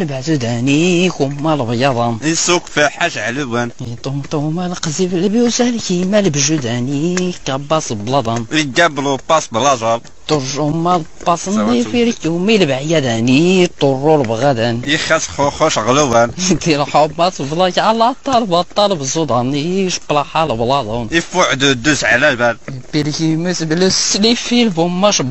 البعزداني كوما البيضان يسوق في حاج علوان. طوم القزيب البيوسان كيما البجداني كباس بلضان يقابلو باس بلاجر ترجم الباص في ركومي البعيداني طرور بغدان يخاس خوخوش غلوان. دير حباص بلاك على طالب الطالب السوداني شبلا حال بلاضون يفوعدو دوس على البال. بيركي مسبل السليف في البوماش